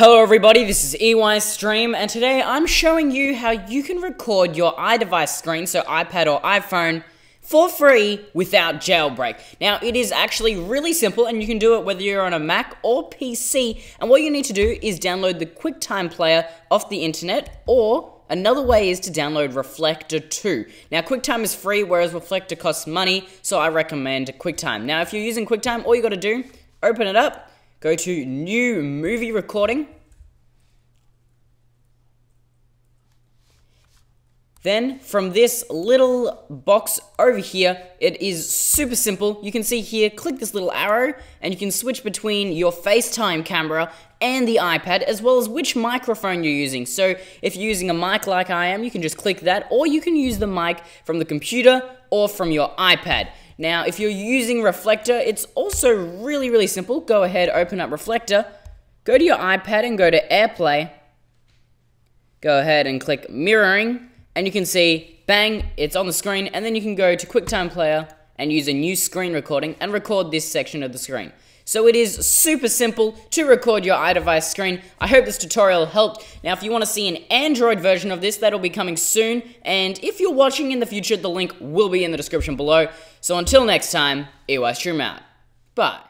Hello everybody, this is Eystreem, and today I'm showing you how you can record your iDevice screen, so iPad or iPhone, for free without jailbreak. Now, it is actually really simple, and you can do it whether you're on a Mac or PC, and what you need to do is download the QuickTime Player off the internet, or Another way is to download Reflector 2. Now, QuickTime is free, whereas Reflector costs money, so I recommend QuickTime. Now, if you're using QuickTime, all you gotta do, open it up, Go to new movie recording. Then from this little box over here, it is super simple. You can see here, click this little arrow and you can switch between your FaceTime camera and the iPad as well as which microphone you're using. So if you're using a mic like I am, you can just click that or you can use the mic from the computer or from your iPad. Now, if you're using Reflector, it's also really, really simple. Go ahead, open up Reflector, go to your iPad and go to AirPlay. Go ahead and click Mirroring, and you can see, bang, it's on the screen, and then you can go to QuickTime Player and use a new screen recording and record this section of the screen. So it is super simple to record your iDevice screen. I hope this tutorial helped. Now, if you want to see an Android version of this, that'll be coming soon. And if you're watching in the future, the link will be in the description below. So until next time, Eystreem out. Bye.